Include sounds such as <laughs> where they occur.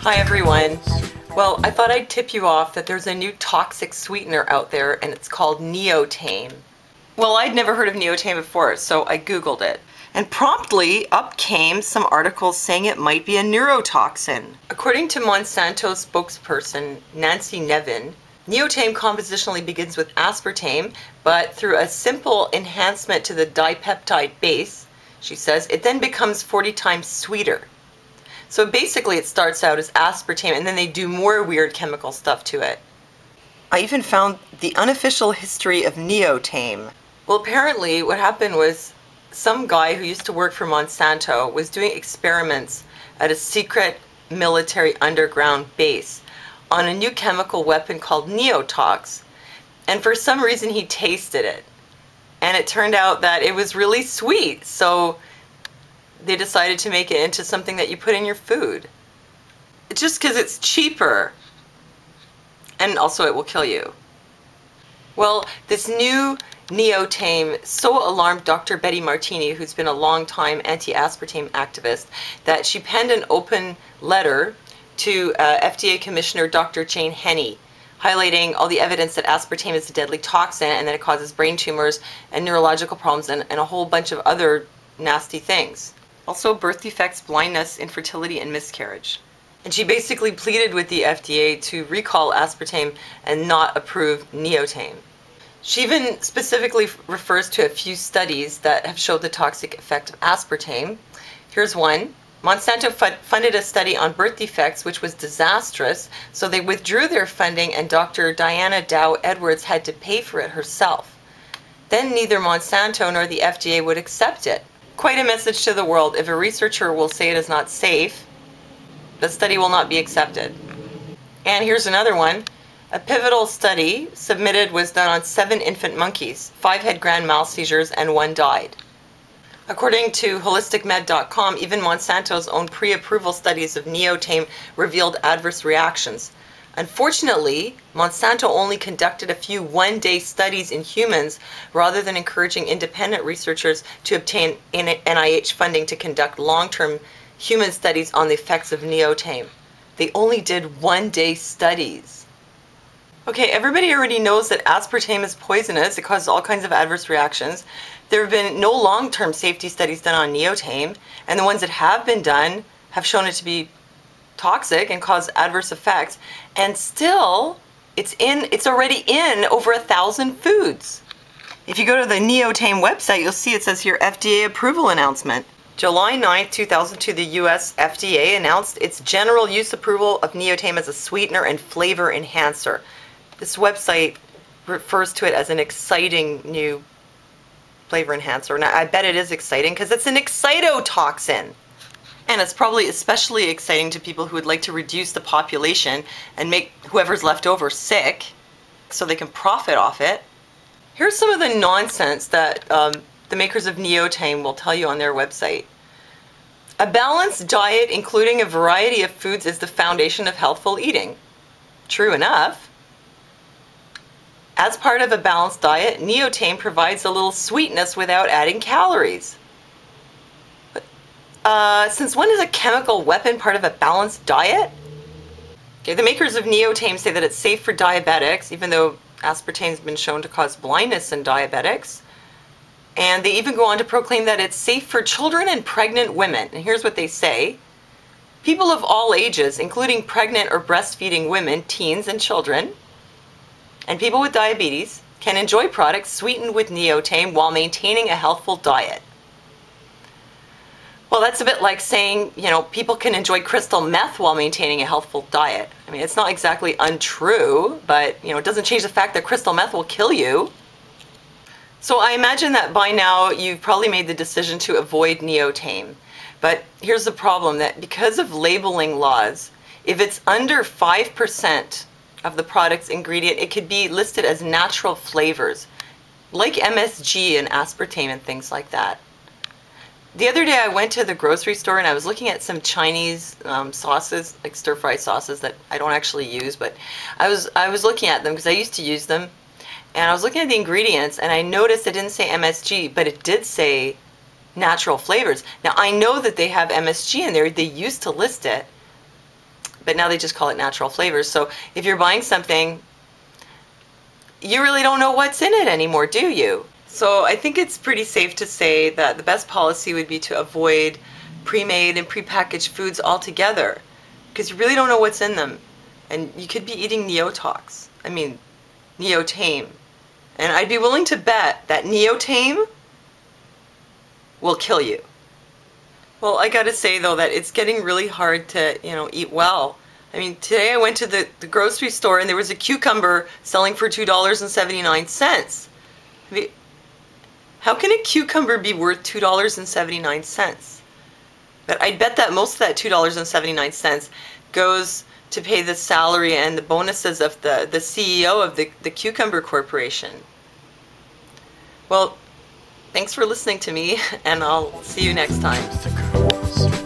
Hi everyone. Well, I thought I'd tip you off that there's a new toxic sweetener out there and it's called neotame. Well, I'd never heard of neotame before, so I googled it. And promptly up came some articles saying it might be a neurotoxin. According to Monsanto spokesperson Nancy Nevin, neotame compositionally begins with aspartame, but through a simple enhancement to the dipeptide base, she says, it then becomes 40 times sweeter. So basically, it starts out as aspartame and then they do more weird chemical stuff to it. I even found the unofficial history of neotame. Well, apparently, what happened was some guy who used to work for Monsanto was doing experiments at a secret military underground base on a new chemical weapon called neotox. And for some reason, he tasted it. And it turned out that it was really sweet. So they decided to make it into something that you put in your food. Just because it's cheaper. And also, it will kill you. Well, this new neotame so alarmed Dr. Betty Martini, who's been a long-time anti-aspartame activist, that she penned an open letter to uh, FDA Commissioner Dr. Jane Henney, highlighting all the evidence that aspartame is a deadly toxin and that it causes brain tumors and neurological problems and, and a whole bunch of other nasty things. Also, birth defects, blindness, infertility, and miscarriage. And she basically pleaded with the FDA to recall aspartame and not approve neotame. She even specifically refers to a few studies that have showed the toxic effect of aspartame. Here's one. Monsanto funded a study on birth defects, which was disastrous, so they withdrew their funding and Dr. Diana Dow Edwards had to pay for it herself. Then neither Monsanto nor the FDA would accept it. Quite a message to the world. If a researcher will say it is not safe, the study will not be accepted. And here's another one. A pivotal study submitted was done on seven infant monkeys. Five had grand mal seizures and one died. According to holisticmed.com, even Monsanto's own pre-approval studies of neotame revealed adverse reactions. Unfortunately, Monsanto only conducted a few one-day studies in humans rather than encouraging independent researchers to obtain NIH funding to conduct long-term human studies on the effects of neotame. They only did one-day studies. Okay, everybody already knows that aspartame is poisonous. It causes all kinds of adverse reactions. There have been no long-term safety studies done on neotame, and the ones that have been done have shown it to be toxic and cause adverse effects. And still, it's in. It's already in over a thousand foods. If you go to the Neotame website, you'll see it says here FDA approval announcement. July 9, 2002, the US FDA announced its general use approval of Neotame as a sweetener and flavor enhancer this website refers to it as an exciting new flavor enhancer. And I bet it is exciting because it's an excitotoxin. And it's probably especially exciting to people who would like to reduce the population and make whoever's left over sick so they can profit off it. Here's some of the nonsense that um, the makers of Neotame will tell you on their website. A balanced diet, including a variety of foods, is the foundation of healthful eating. True enough. As part of a balanced diet, Neotame provides a little sweetness without adding calories. Uh, since when is a chemical weapon part of a balanced diet? Okay, the makers of Neotame say that it's safe for diabetics, even though aspartame's been shown to cause blindness in diabetics. And they even go on to proclaim that it's safe for children and pregnant women. And here's what they say. People of all ages, including pregnant or breastfeeding women, teens, and children, and people with diabetes can enjoy products sweetened with neotame while maintaining a healthful diet. Well, that's a bit like saying, you know, people can enjoy crystal meth while maintaining a healthful diet. I mean, it's not exactly untrue, but, you know, it doesn't change the fact that crystal meth will kill you. So I imagine that by now you've probably made the decision to avoid neotame. But here's the problem that because of labeling laws, if it's under 5% of the product's ingredient, it could be listed as natural flavors, like MSG and aspartame and things like that. The other day I went to the grocery store and I was looking at some Chinese um, sauces, like stir-fry sauces that I don't actually use, but I was I was looking at them because I used to use them. and I was looking at the ingredients and I noticed it didn't say MSG, but it did say natural flavors. Now I know that they have MSG in there. They used to list it, but now they just call it natural flavors. So if you're buying something, you really don't know what's in it anymore, do you? So I think it's pretty safe to say that the best policy would be to avoid pre-made and pre-packaged foods altogether because you really don't know what's in them. And you could be eating neotox. I mean, neotame. And I'd be willing to bet that neotame will kill you. Well, I gotta say though that it's getting really hard to, you know, eat well. I mean, today I went to the, the grocery store and there was a cucumber selling for $2.79. I mean, how can a cucumber be worth $2.79? But I bet that most of that $2.79 goes to pay the salary and the bonuses of the, the CEO of the, the Cucumber Corporation. Well, thanks for listening to me, <laughs> and I'll see you next time. Girls.